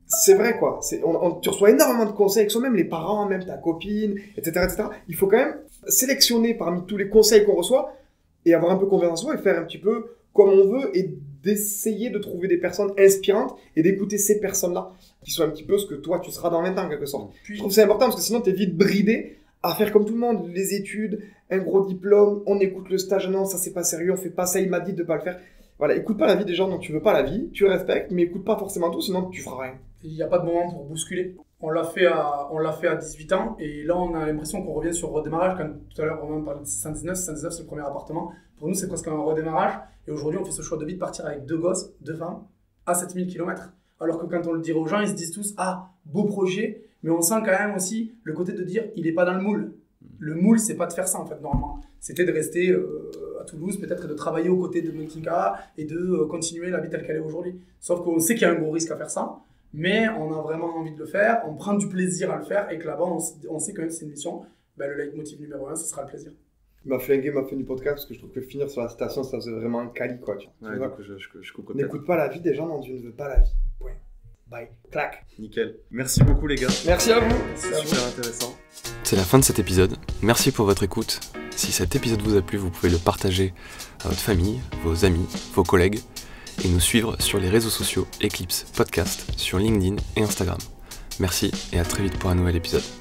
c'est vrai quoi. On, on- tu reçois énormément de conseils, que ce soit même les parents, même ta copine, etc., etc. Il faut quand même sélectionner parmi tous les conseils qu'on reçoit et avoir un peu confiance en soi et faire un petit peu comme on veut et d'essayer de trouver des personnes inspirantes et d'écouter ces personnes-là qui sont un petit peu ce que toi tu seras dans 20 ans en quelque sorte. Je Puis, trouve que c'est important parce que sinon tu es vite bridé à faire comme tout le monde, les études, un gros diplôme, on écoute le stage, non, ça c'est pas sérieux, on fait pas ça, il m'a dit de pas le faire. Voilà, écoute pas la vie des gens dont tu veux pas la vie, tu respectes, mais écoute pas forcément tout, sinon tu feras rien. Il n'y a pas de moment pour bousculer. On l'a fait à, on fait à 18 ans et là on a l'impression qu'on revient sur redémarrage. Quand tout à l'heure Romain parlait de 619, 619 c'est le premier appartement. Pour nous c'est presque un redémarrage et aujourd'hui on fait ce choix de vie de partir avec deux gosses, deux femmes à 7000 km. Alors que quand on le dirait aux gens, ils se disent tous ah beau projet, mais on sent quand même aussi le côté de dire il est pas dans le moule. Le moule c'est pas de faire ça en fait normalement. C'était de rester euh, à Toulouse peut-être et de travailler aux côtés de Meltinka et de euh, continuer la vie telle qu'elle est aujourd'hui. Sauf qu'on sait qu'il y a un gros risque à faire ça mais on a vraiment envie de le faire, on prend du plaisir à le faire et que là-bas, on, sait quand même que c'est une mission. Ben, le leitmotiv numéro un, ce sera le plaisir. Il m'a flingué ma fin du podcast parce que je trouve que finir sur la citation, ça faisait vraiment un cali quoi. Tu vois. Ouais, coup, je, je, je peut-être. N'écoute pas la vie des gens dont tu ne veux pas la vie. Point. Bye. Clac. Nickel. Merci beaucoup, les gars. Merci à vous. C'est super intéressant. C'est la fin de cet épisode. Merci pour votre écoute. Si cet épisode vous a plu, vous pouvez le partager à votre famille, vos amis, vos collègues et nous suivre sur les réseaux sociaux Eclipse Podcast sur LinkedIn et Instagram. Merci et à très vite pour un nouvel épisode.